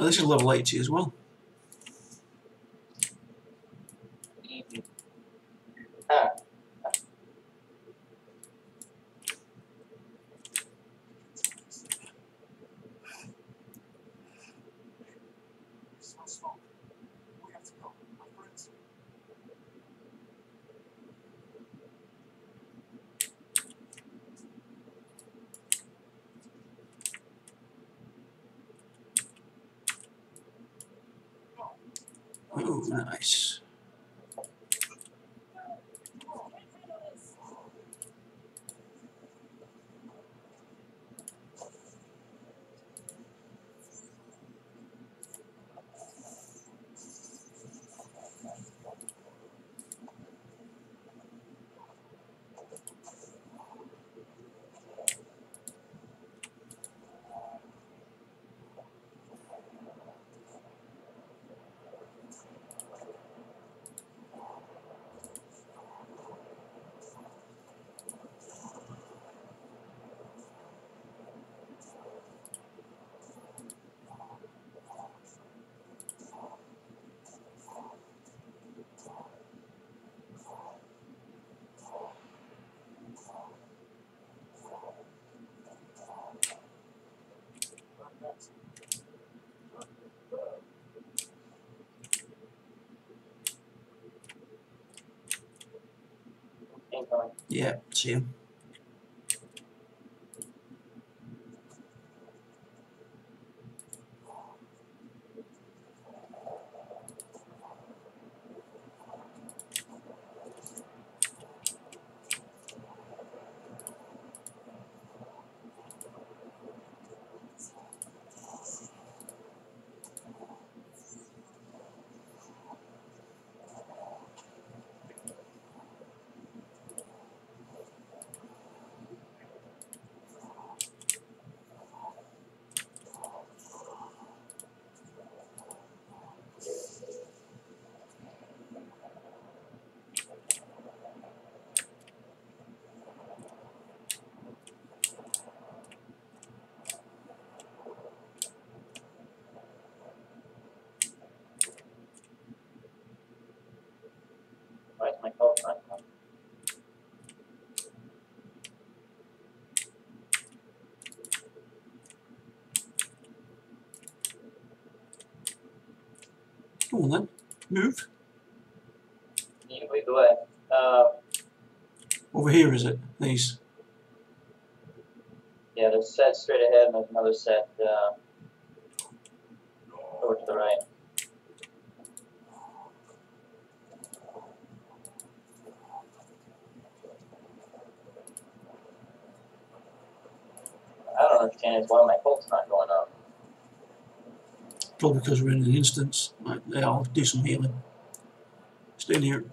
This is level 80 as well. Yeah, see him. Move. Yeah, wait, I? Uh, Over here, is it? These. yeah, there's a set straight ahead and there's another set, uh, over to the right. I don't understand is why my Colt's not going up. Probably because we're in an instance. I'll do some healing. Stay near.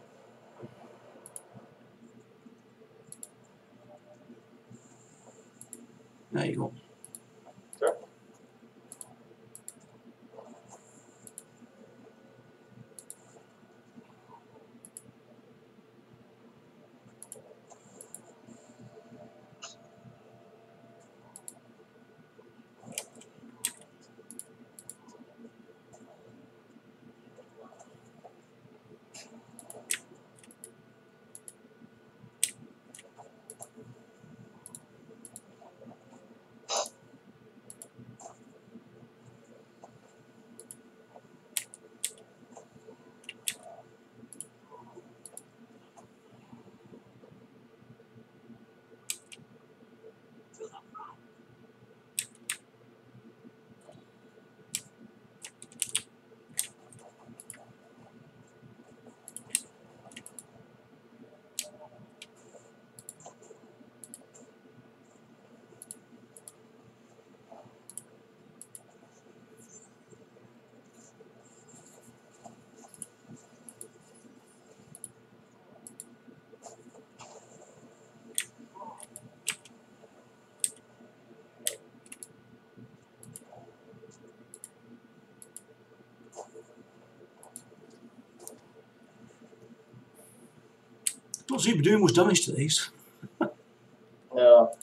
Don't seem to be doing much damage to these. no.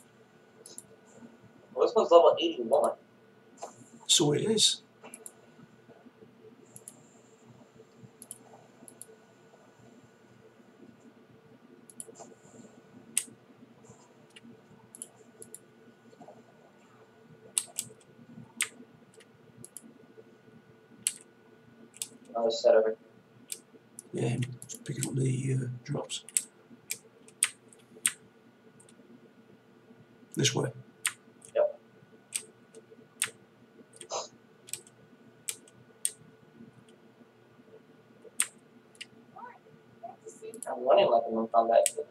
Well, this one's level 81. So it is. Another set over. Yeah, just picking up the uh, drops. This way. Yep. I'm running like I'm in combat. There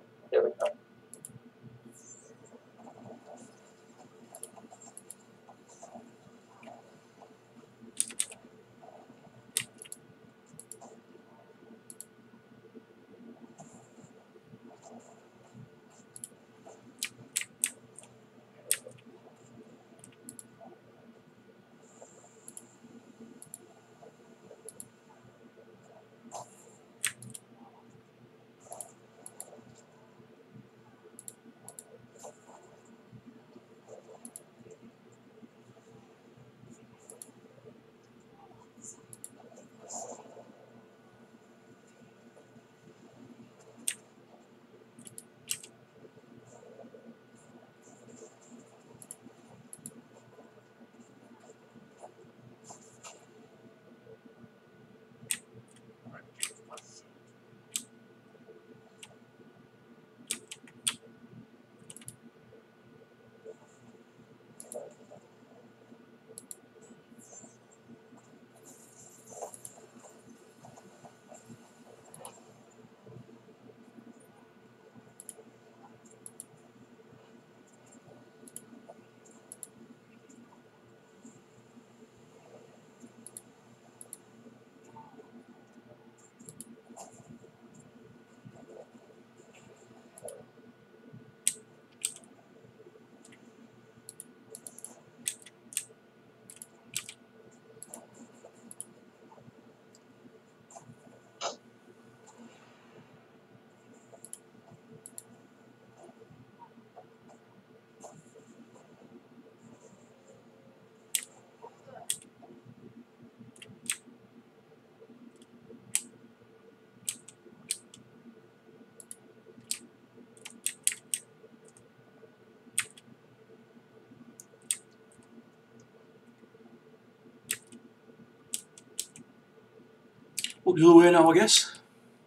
Up the other way now, I guess.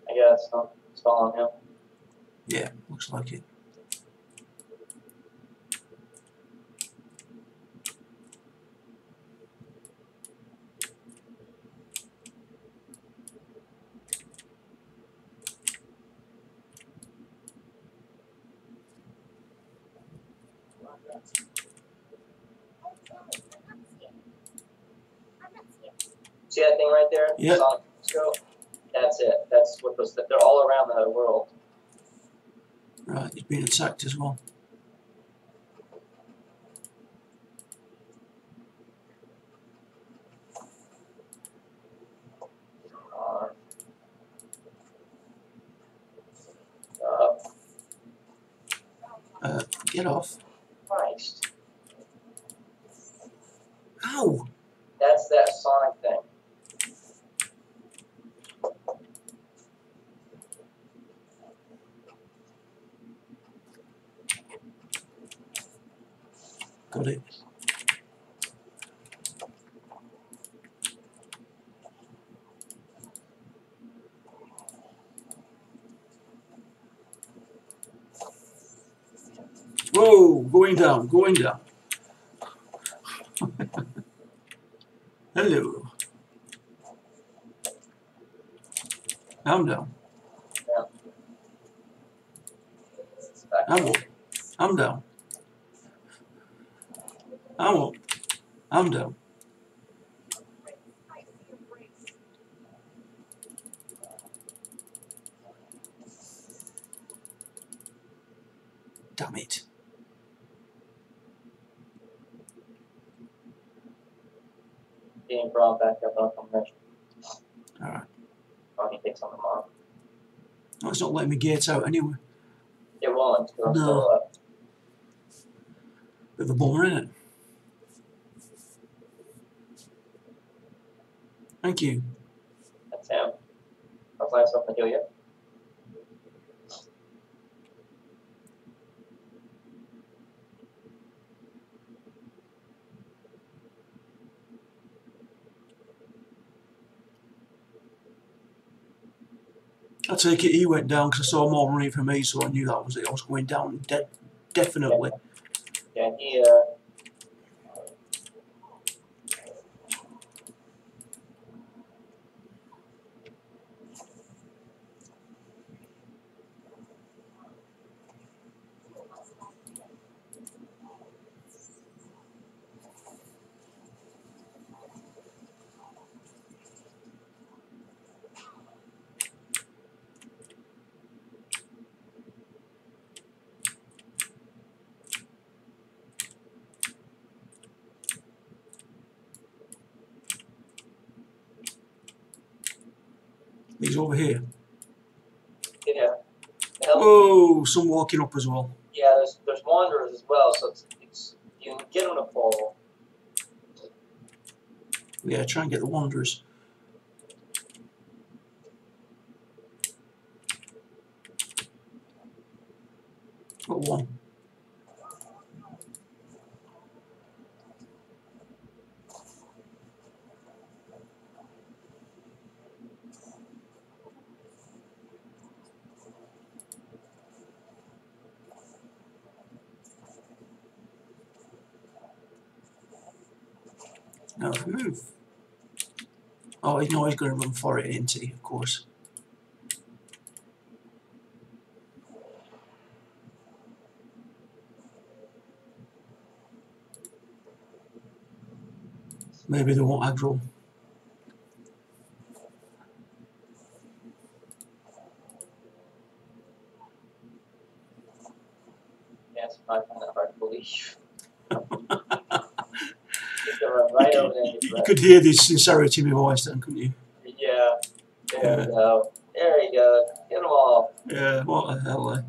I guess so. It's on him. Yeah, looks like it. See that thing right there? Yeah. That's it. That's what those. They're all around the world. Uh, right, he's been attacked as well. Uh, uh, Uh, get off. Christ. Ow! That's that Sonic thing. Got it. Whoa, going down, going down. Hello. I'm down. I'm. I'm down. I'm up. I'm down. Damn it. Being brought back up on convention. Alright. Oh, he takes on the mom. No, it's not letting me gate out anyway. It won't. No. Bit of a bummer, isn't it? Thank you. That's him. I'll find something to heal you. I take it he went down because I saw more running for me, so I knew that was it. I was going down de- definitely. Yeah, he uh. He's over here. Yeah. Oh, some walking up as well. yeah, there's there's wanderers as well, so it's, it's you can get them to fall. Yeah, try and get the wanderers. Got one. We move. Oh, know he's going to run for it, isn't he? Of course. Maybe they won't aggro. Yeah, it's I find that hard to believe. Just gonna run right over there. You could hear the sincerity in my voice then, couldn't you? Yeah. There Yeah. we go. There you go. Get them all. Yeah, what the hell, eh?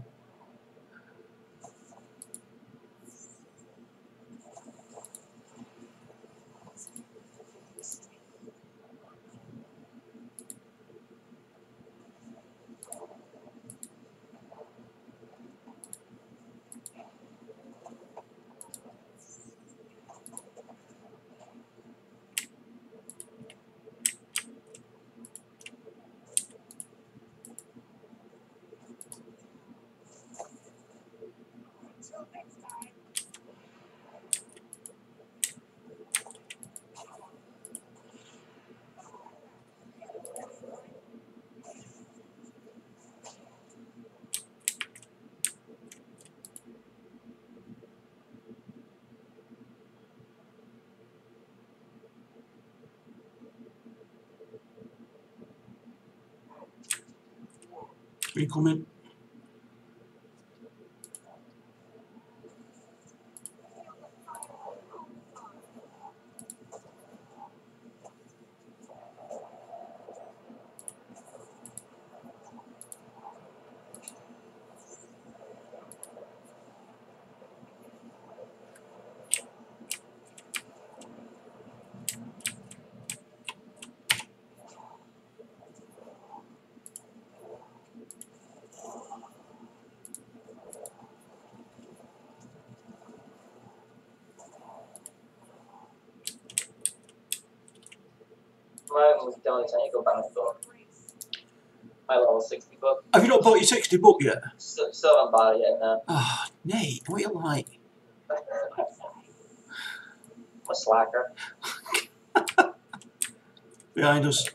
Are was done. I need to go back and go. My level 60 book. Have you not bought your 60 book yet? Haven't bought it yet, no. Ah, Nate, what are you like? I'm a slacker. Behind us.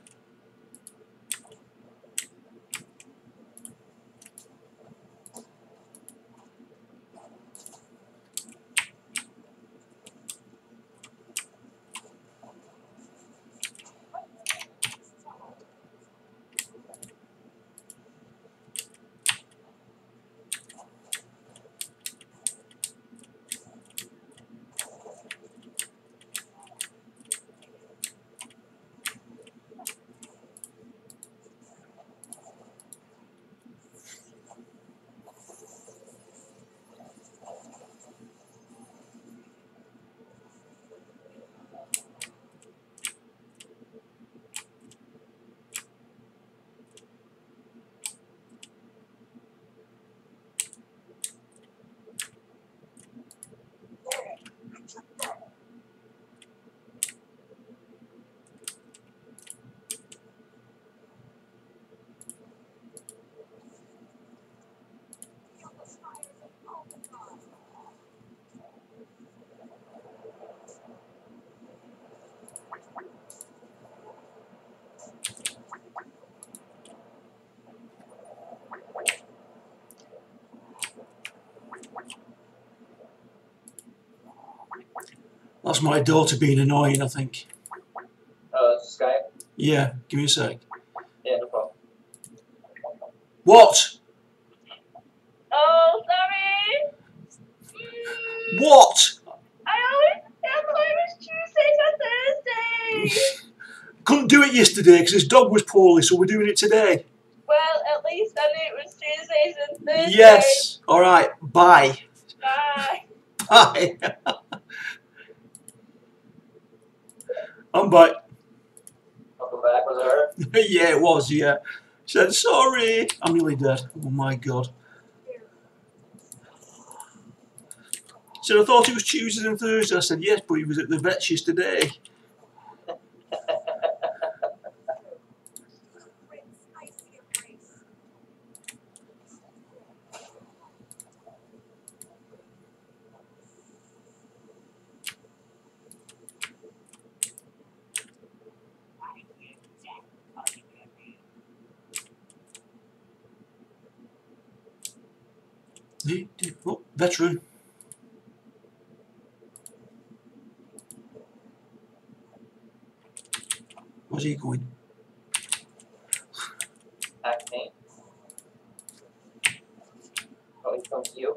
That's my daughter being annoying, I think. Uh, Skype? Yeah, give me a sec. Yeah, no problem. What? Oh, sorry. Mm, What? I always I thought it was Tuesdays or Thursdays. Couldn't do it yesterday because his dog was poorly, so we're doing it today. well, at least I knew it was Tuesdays and Thursdays. Yes. All right. Bye. Bye. Bye. I'm back. Was it yeah, it was. Yeah. Said sorry. I'm nearly dead. Oh my god. Said I thought it was Tuesday and Thursday. I said yes, but he was at the vet's yesterday. He- he- Oh, veteran. Where's he going? Oh, he's going to you?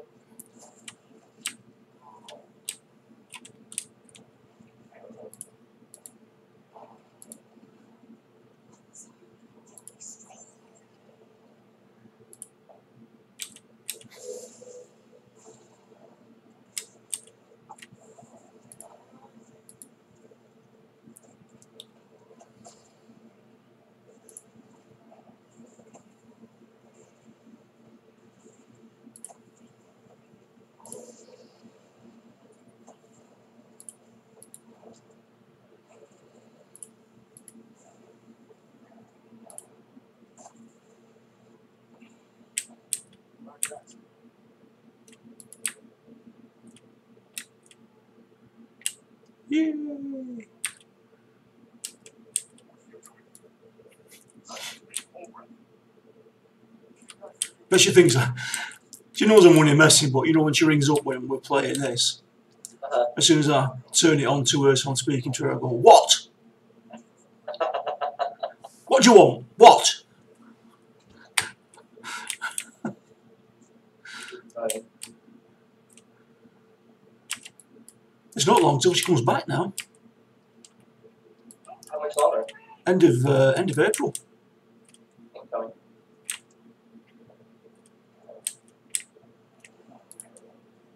Yay! But she thinks, she knows I'm only messing, but you know when she rings up when we're playing this, Uh-huh. as soon as I turn it on to her, so I'm speaking to her, I go, What? What do you want? What? Funny. It's not long till she comes back now. How much longer? End of uh, end of April.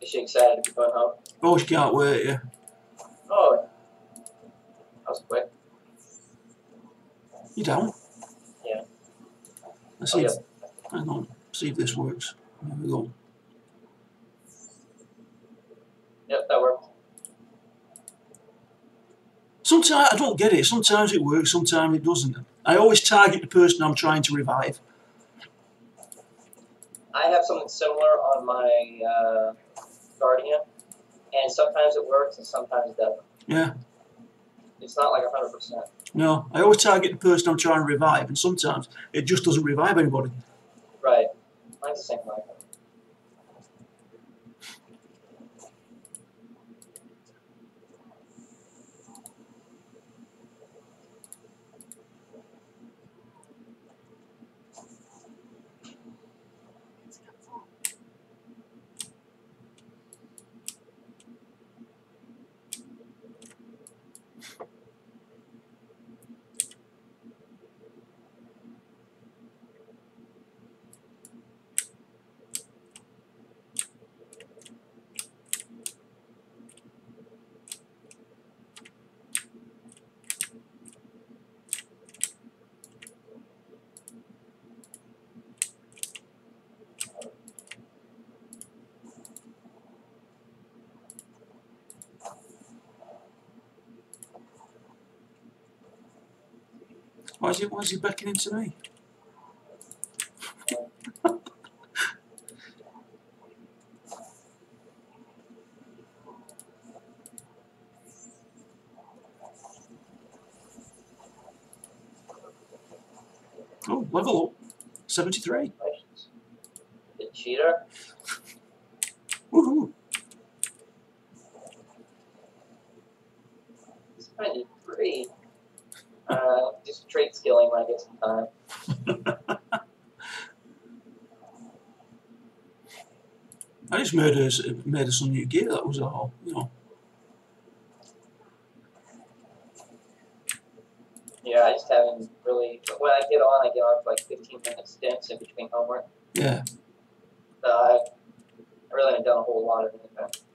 Is she excited to be going home? Oh, she can't wait, yeah. Oh, that was quick. You down? Yeah. Let's Oh, see. yeah. if- Hang on. See if this works. There we go. Yep, that worked. Sometimes I don't get it. Sometimes it works, sometimes it doesn't. I always target the person I'm trying to revive. I have something similar on my uh, Guardian, and sometimes it works and sometimes it doesn't. Yeah. It's not like 100%. No, I always target the person I'm trying to revive, and sometimes it just doesn't revive anybody. Right. Mine's the same way. Why is he, why is he beckoning to me? Oh, level up. 73. The cheater. Woohoo. trying to do three. Uh, trade skilling when I get some time. I just made us made us some new gear. That was all. You know. Yeah, I just haven't really. When I get on, I get on for like 15 minute stints in between homework. Yeah. So I, I really haven't done a whole lot of anything.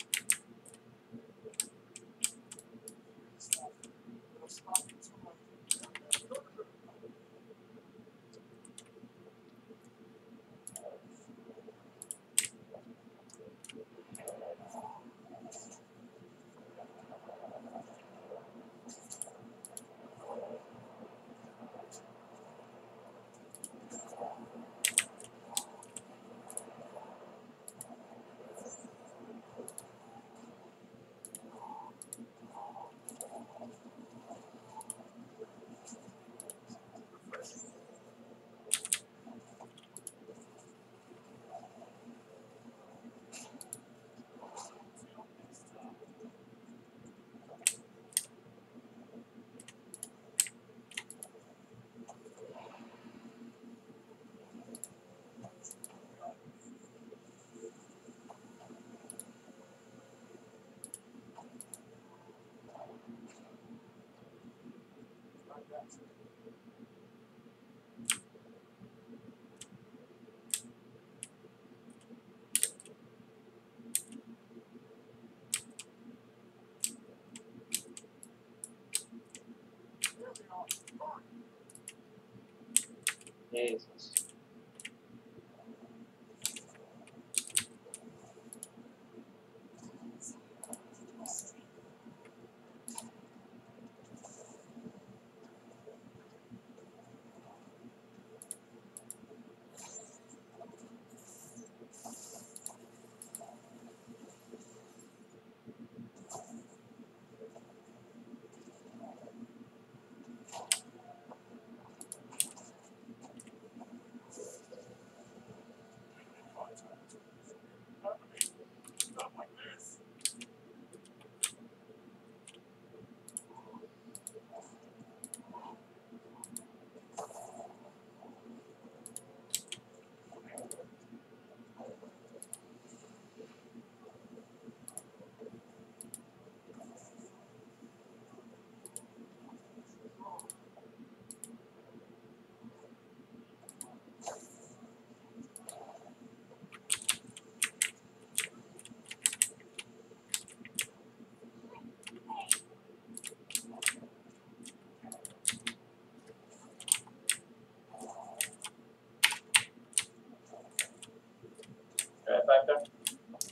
es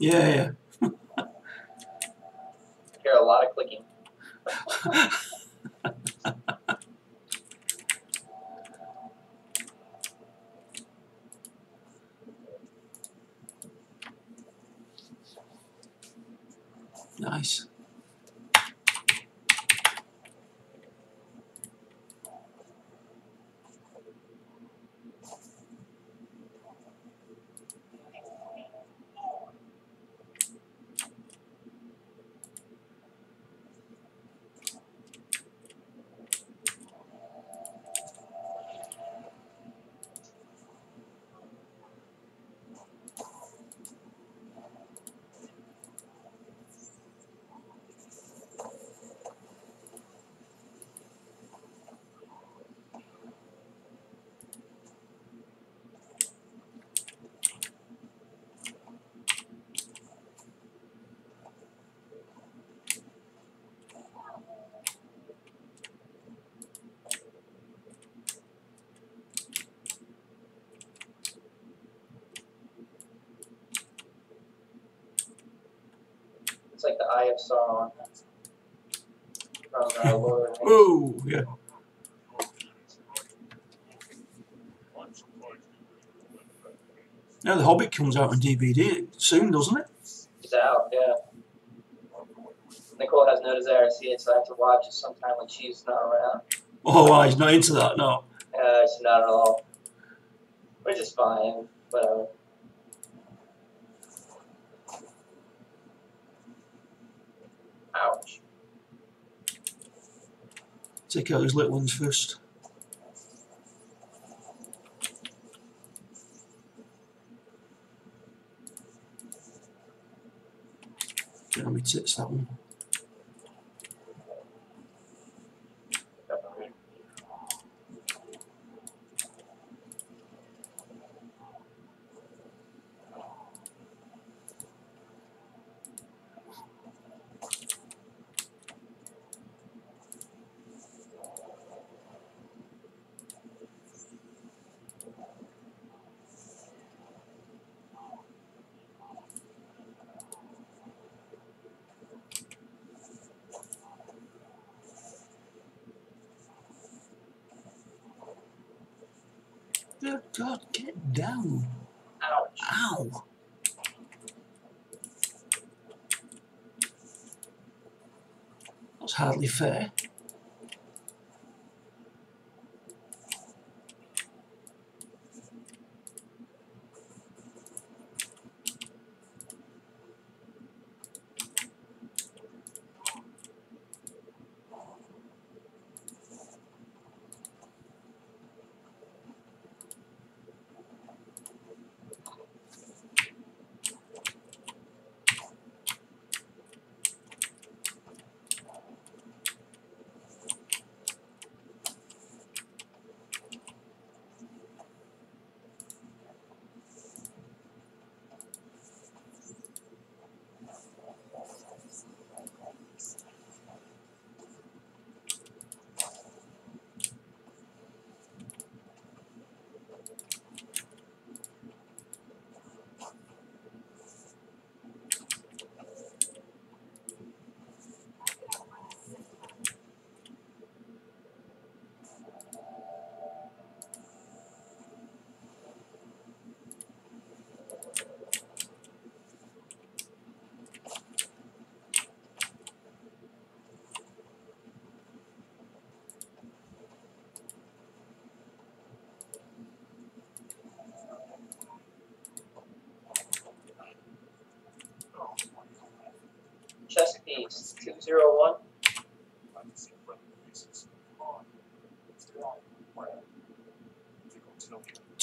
Yeah, Hear a lot of clicking. yeah. nice. It's like the Eye of Sauron from uh, Lord of the Rings. Oh, yeah. Now the Hobbit comes out on DVD soon, doesn't it? It's out, yeah. Nicole has no desire to see it, so I have to watch it sometime when she's not around. Oh, wow, he's not into that. No. Uh, she's not at all. Which is fine, whatever. Ouch. Take out those little ones first. Get on my tits, that one. Good God, get down. Ouch. Ow. That's hardly fair.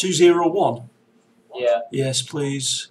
Two zero one. Yeah. Yes, please.